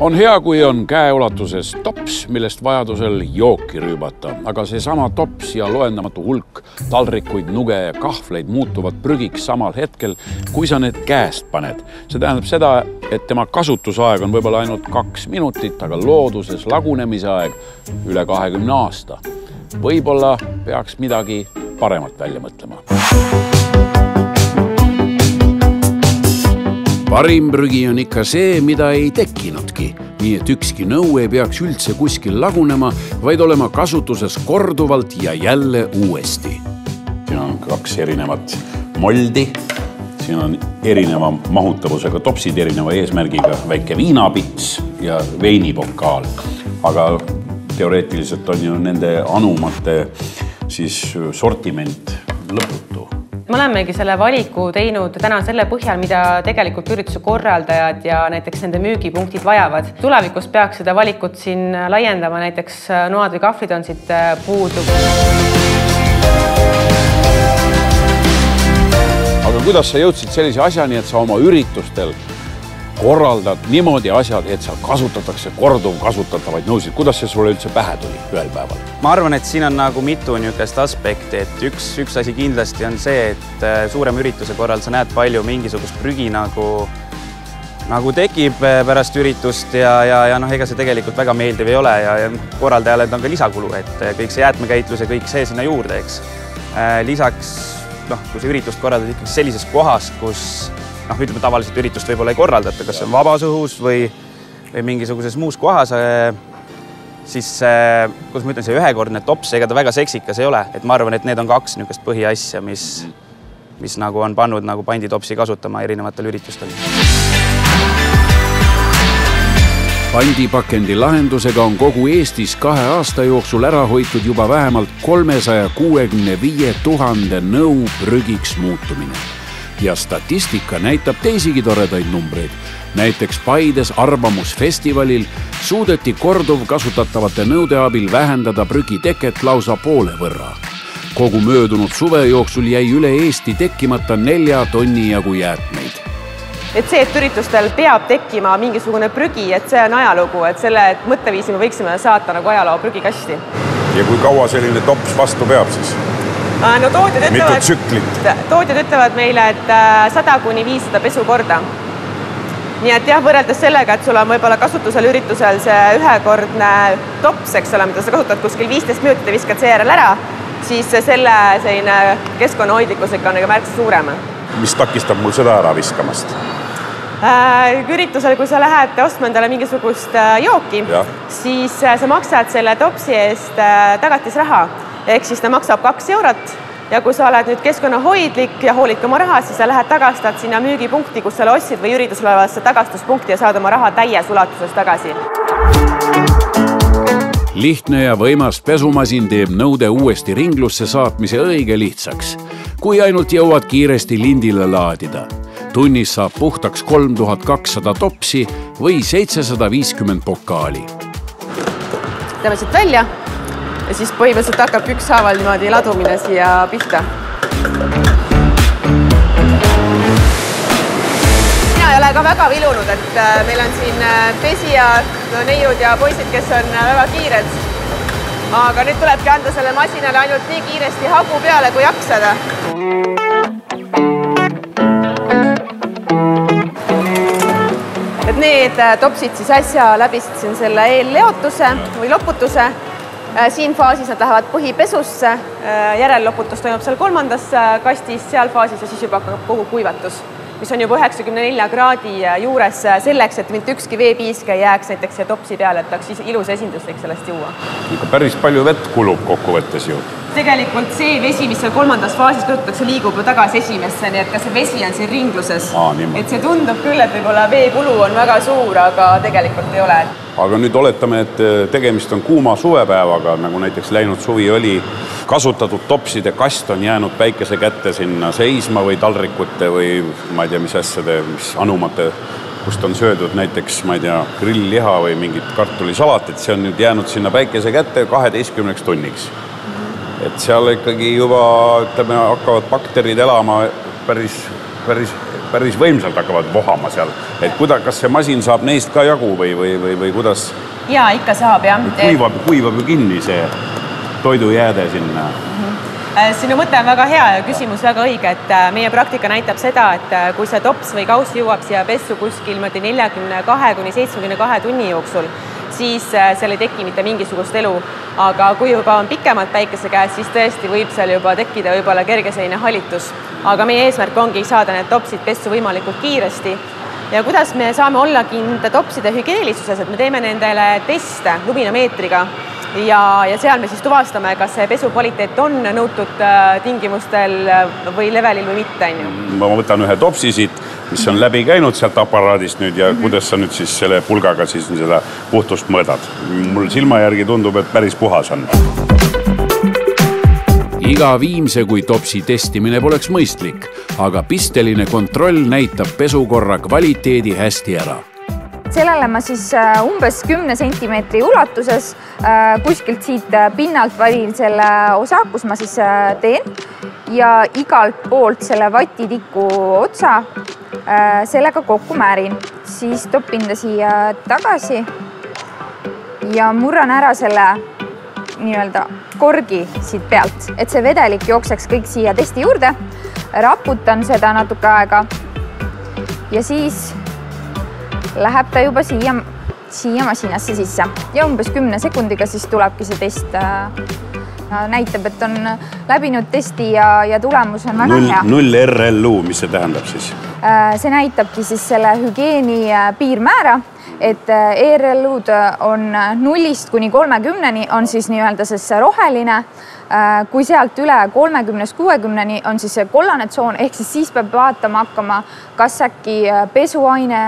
on hea, kui on käeulatuses tops, millest vajadusel jooki rüübata, aga seesama tops ja loendamatu hulk taldrikuid, nuge ja kahvleid muutuvad prügiks samal hetkel, kui sa need käest paned. see tähendab seda, et tema kasutusaeg on võib-olla ainult kaks minutit, aga looduses lagunemise aeg üle kahekümne aasta. võib-olla peaks midagi paremat välja mõtlema parim prügi on ikka see, mida ei tekkinudki, nii et ükski nõu ei peaks üldse kuskil lagunema, vaid olema kasutuses korduvalt ja jälle uuesti. siin on kaks erinevat moldi, siin on erineva mahutavusega topsid, erineva eesmärgiga väike viinapits ja veinipokaal. aga teoreetiliselt on ju nende anumate siis sortiment lõputu me olemegi selle valiku teinud täna selle põhjal, mida tegelikult ürituse korraldajad ja näiteks nende müügipunktid vajavad. tulevikus peaks seda valikut siin laiendama, näiteks noad või kahvlid on siit äh, puudu. aga kuidas sa jõudsid sellise asjani, et sa oma üritustel korraldad niimoodi asjad, et seal kasutatakse korduvkasutatavaid nõusid. kuidas see sulle üldse pähe tuli ühel päeval? ma arvan, et siin on nagu mitu niisugust aspekti, et üks, üks asi kindlasti on see, et äh, suurema ürituse korral sa näed palju mingisugust prügi nagu nagu tekib äh, pärast üritust ja, ja, ja noh, ega see tegelikult väga meeldiv ei ole ja, ja korraldajale on ka lisakulu, et äh, kõik see jäätmekäitlus ja kõik see sinna juurde, eks. lisaks noh, kui sa üritust korraldad ikkagi sellises kohas, kus noh, ütleme tavaliselt üritust võib-olla ei korraldata, kas see on vabas õhus või, või mingisuguses muus kohas, äh, siis äh, kuidas ma ütlen, see ühekordne tops, ega ta väga seksikas ei ole, et ma arvan, et need on kaks niisugust põhiasja, mis, mis nagu on pannud nagu panditopsi kasutama erinevatel üritustel. pandipakendi lahendusega on kogu Eestis kahe aasta jooksul ära hoitud juba vähemalt kolmesaja kuuekümne viie tuhande nõu prügiks muutumine ja statistika näitab teisigi toredaid numbreid. näiteks Paides Arvamusfestivalil suudeti korduvkasutatavate nõude abil vähendada prügiteket lausa poole võrra. kogu möödunud suve jooksul jäi üle Eesti tekkimata nelja tonni jagu jäätmeid et see, et üritustel peab tekkima mingisugune prügi, et see on ajalugu, et selle mõtteviisi me võiksime saata nagu ajaloo prügikasti. ja kui kaua selline tops vastu peab siis? Äh, no tootjad ütlevad, tootjad ütlevad meile, et äh, sada kuni viissada pesukorda. nii et jah, võrreldes sellega, et sul on võib-olla kasutusel üritusel see ühekordne tops, eks ole, mida sa kasutad kuskil viisteist minutit ja viskad seejärel ära, siis selle selline keskkonnahoidlikkus ikka on nagu märksa suurem. mis takistab mul seda ära viskamast? Äh, üritusel, kui sa lähed ostma endale mingisugust jooki, siis sa maksad selle topsi eest tagatisraha ehk siis ta maksab kaks eurot ja kui sa oled nüüd keskkonnahoidlik ja hoolid ka oma raha, siis sa lähed tagastad sinna müügipunkti, kus sa ostsid või üritusel olevasse tagastuspunkti ja saad oma raha täies ulatuses tagasi. lihtne ja võimas pesumasin teeb nõude uuesti ringlusse saatmise õige lihtsaks, kui ainult jõuad kiiresti lindile laadida. tunnis saab puhtaks kolm tuhat kakssada topsi või seitsesada viiskümmend pokaali. teeme siit välja ja siis põhimõtteliselt hakkab ükshaaval niimoodi ladumine siia pihta. mina ei ole ka väga vilunud, et äh, meil on siin äh, pesija, no neiud ja poisid, kes on äh, väga kiired. aga nüüd tulebki anda sellele masinale ainult nii kiiresti hagu peale, kui jaksada. et need topsid siis äsja läbisid siin selle eelleotuse või loputuse siin faasis nad lähevad põhipesusse, äh, järelloputus toimub seal kolmandas äh, kastis, seal faasis ja siis juba hakkab kogu kuivatus, mis on juba üheksakümne nelja kraadi juures selleks, et mitte ükski veepiisk ei jääks näiteks siia topsi peale, et oleks ilus esinduslik sellest juua. ikka päris palju vett kulub kokkuvõttes ju tegelikult see vesi, mis seal kolmandas faasis kasutatakse, liigub ju tagasi esimesse, nii et ka see vesi on siin ringluses. et see tundub küll, et võib-olla veekulu on väga suur, aga tegelikult ei ole. Aga nüüd oletame, et eh, tegemist on kuuma suvepäevaga, nagu näiteks läinud suvi oli, kasutatud topside kast on jäänud päikese kätte sinna seisma või taldrikute või ma ei tea, mis asjade, mis anumate kust on söödud näiteks, ma ei tea, grillliha või mingit kartulisalatit, see on nüüd jäänud sinna päikese kätte kaheteistkümneks tunniks. Et seal ikkagi juba ütleme, hakkavad bakterid elama päris, päris päris võimsalt hakkavad vohama seal, et kuida-, kas see masin saab neist ka jagu või, või, või, või kuidas? ja ikka saab jah. kuivab, kuivab ju kinni see toidujääde sinna mm. -hmm sinu mõte on väga hea ja küsimus väga õige, et äh, meie praktika näitab seda, et äh, kui see tops või kauss jõuab siia pessu kuskil niimoodi neljakümne kahe kuni seitsmekümne kahe tunni jooksul, siis seal ei teki mitte mingisugust elu. Aga kui juba on pikemalt päikese käes, siis tõesti võib seal juba tekkida võib-olla kerge selline hallitus. aga meie eesmärk ongi saada need topsid pessu võimalikult kiiresti. ja kuidas me saame olla kindla topside hügieenilisuses, et me teeme nendele teste luminomeetriga ja, ja seal me siis tuvastame, kas see pesu kvaliteet on nõutud äh, tingimustel või levelil või mitte, on ju. ma võtan ühe topsi siit mis on läbi käinud sealt aparaadist nüüd ja mm -hmm. kuidas sa nüüd siis selle pulgaga siis seda puhtust mõõdad? mul silma järgi tundub, et päris puhas on. iga viimse kui topsi testimine poleks mõistlik, aga pisteline kontroll näitab pesukorra kvaliteedi hästi ära sellele ma siis äh, umbes kümne sentimeetri ulatuses äh, kuskilt siit äh, pinnalt valin selle osa, kus ma siis teen ja igalt poolt selle vatitiku otsa sellega kokku määrin, siis topin ta siia tagasi ja murran ära selle nii-öelda korgi siit pealt, et see vedelik jookseks kõik siia testi juurde. raputan seda natuke aega. ja siis läheb ta juba siia, siia masinasse sisse ja umbes kümne sekundiga siis tulebki see test äh, näitab, et on läbinud testi ja, ja tulemus on väga null, hea. null RLU, mis see tähendab siis? Äh, see näitabki siis selle hügieeni äh, piirmäära, et ERLU-d on nullist kuni kolmekümneni on siis nii-öelda siis roheline. Kui sealt üle kolmekümnest kuuekümneni on siis see kollane tsoon, ehk siis siis peab vaatama hakkama, kas äkki pesuaine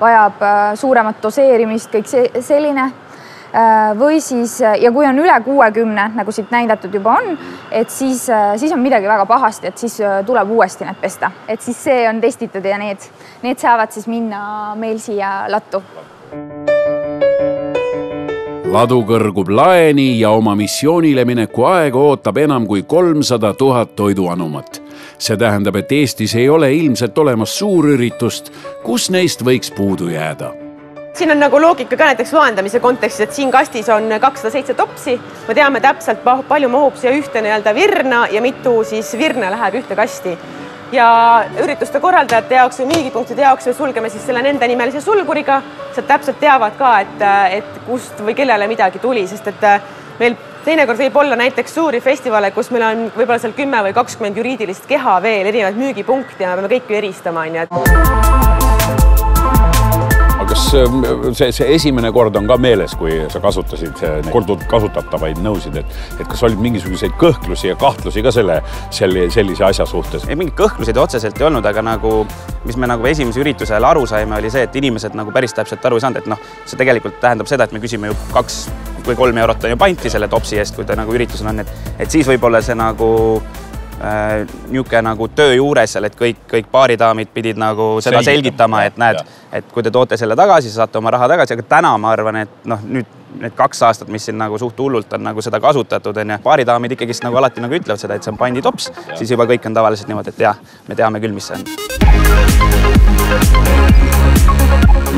vajab suuremat doseerimist, kõik see selline Äh, või siis ja kui on üle kuuekümne, nagu siit näidatud juba on, et siis, äh, siis on midagi väga pahasti, et siis äh, tuleb uuesti need pesta, et siis see on testitud ja need, need saavad siis minna meil siia lattu. Ladu kõrgub laeni ja oma missioonile mineku aega ootab enam kui kolmsada tuhat toiduanumat. see tähendab, et Eestis ei ole ilmselt olemas suurüritust, kus neist võiks puudu jääda siin on nagu loogika ka näiteks loendamise kontekstis, et siin kastis on kakssada seitse topsi, me teame täpselt, palju mahub siia ühte nii-öelda virna ja mitu siis virna läheb ühte kasti. Ja ürituste korraldajate jaoks või müügipunktide jaoks me sulgeme siis selle nendenimelise sulguriga, sealt täpselt teavad ka, et, et kust või kellele midagi tuli, sest et meil teinekord võib olla näiteks suuri festivale, kus meil on võib-olla seal kümme või kakskümmend juriidilist keha veel, erinevaid müügipunkte ja me peame kõiki eristama, onju, et see, see esimene kord on ka meeles, kui sa kasutasid korduvalt kasutatavaid nõusid, et, et kas olid mingisuguseid kõhklusi ja kahtlusi ka selle, selle, sellise asja suhtes? ei, mingeid kõhkluseid otseselt ei olnud, aga nagu, mis me nagu esimese ürituse ajal aru saime, oli see, et inimesed nagu päris täpselt aru ei saanud, et noh, see tegelikult tähendab seda, et me küsime ju kaks või kolm eurot on ju panti selle topsi eest, kui ta nagu üritusel on, et, et siis võib-olla see nagu niisugune nagu töö juures seal, et kõik, kõik baaridaamid pidid nagu seda selgitama, selgitama, et näed, et kui te toote selle tagasi, saate oma raha tagasi, aga täna ma arvan, et noh, nüüd need kaks aastat, mis siin nagu suht hullult on nagu seda kasutatud, onju. baaridaamid ikkagist nagu alati nagu ütlevad seda, et see on panditops, siis juba kõik on tavaliselt niimoodi, et jah, me teame küll, mis see on.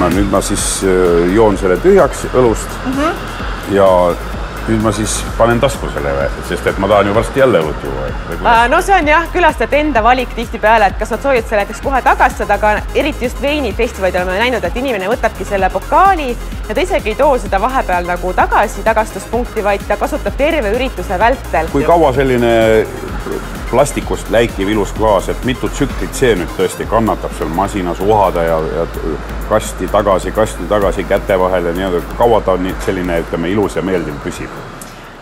ma nüüd ma siis äh, joon selle tühjaks õlust mm -hmm. ja nüüd ma siis panen tasku selle, sest et ma tahan ju varsti jälle õlut juua. no see on jah, külastajate enda valik tihtipeale, et kas nad soovivad selle näiteks kohe tagastada, aga eriti just veinifestivalidel oleme näinud, et inimene võtabki selle pokaali ja ta isegi ei too seda vahepeal nagu tagasi tagastuspunkti, vaid ta kasutab terve ürituse vältel. kui kaua selline plastikust läikiv ilus klaas, et mitu tsüklit see nüüd tõesti kannatab seal masinas uhada ja, ja kasti tagasi, kasti tagasi käte vahel ja nii-öelda, kaua ta on selline, ütleme, ilus ja meeldiv püsib?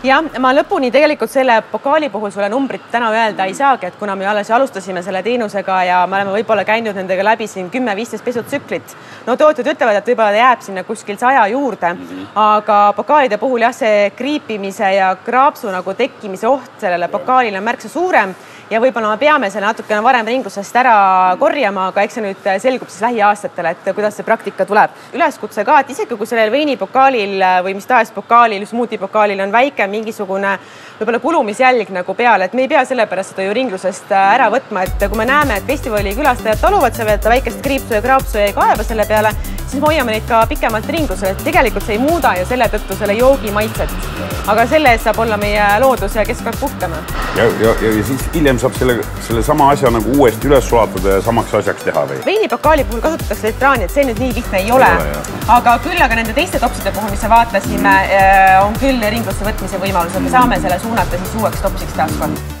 Jah, ma lõpuni tegelikult selle pokaali puhul sulle numbrit täna öelda ei saagi, et kuna me alles alustasime selle teenusega ja me oleme võib-olla käinud nendega läbi siin kümme-viisteist pesutsüklit. no tootjad ütlevad, et võib-olla ta jääb sinna kuskil saja juurde mm, -hmm. aga pokaalide puhul jah, see kriipimise ja kraapsu nagu tekkimise oht sellele pokaalile on märksa suurem ja võib-olla me peame selle natukene varem ringlusest ära korjama, aga eks see nüüd selgub siis lähiaastatel, et kuidas see praktika tuleb. üleskutse ka, et isegi kui sellel veinipokaalil või mis tahes pokaalil, smuutipokaalil on väike mingisugune võib-olla kulumisjälg nagu peal, et me ei pea sellepärast seda ju ringlusest ära võtma, et kui me näeme, et festivali külastajad taluvad seda väikest kriipsu ja kraapsu ja ei kaeba selle peale, siis me hoiame neid ka pikemalt ringlusel, et tegelikult see ei muuda ju selle tõttu selle joogi maitset. aga selle eest saab olla meie loodus ja keskkond puhtam. ja, ja, ja siis hiljem saab selle, sellesama asja nagu uuesti üles sulatada ja samaks asjaks teha või? veinipakaali puhul kasutatakse litraani, et see nüüd nii lihtne ei ole, ei ole. aga küll aga nende teiste topside puhul, mis me vaatasime, on küll ringlusse võtmise võimalus, et me saame selle suunata siis uueks topsiks taaskord